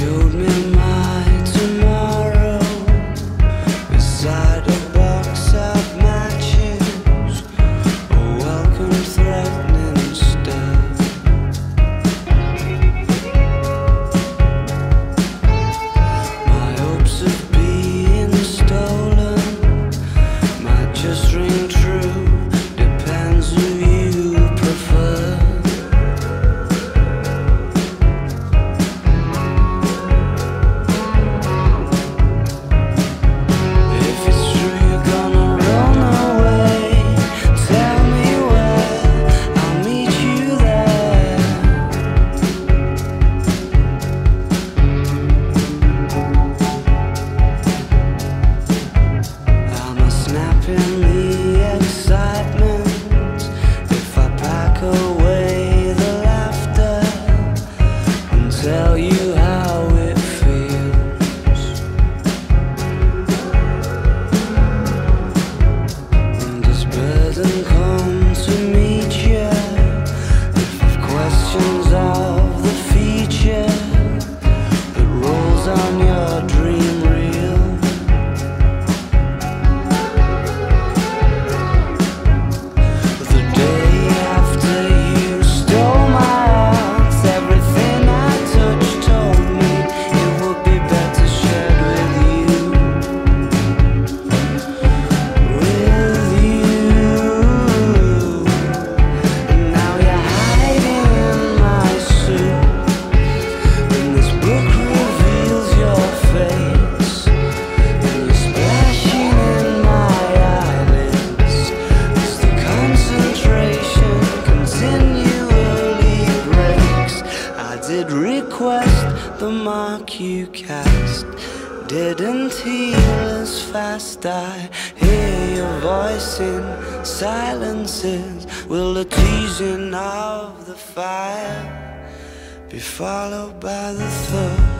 You showed me on you. Past didn't heal as fast. I hear your voice in silences. Will the teasing of the fire be followed by the third?